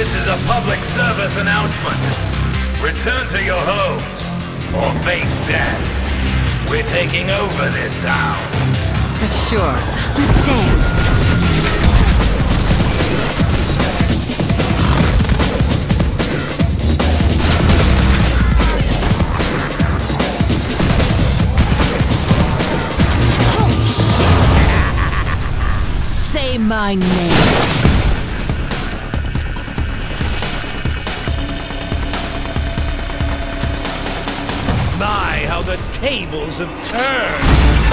This is a public service announcement. Return to your homes or face death. We're taking over this town. Sure. Let's dance. Say my name. The tables have turned.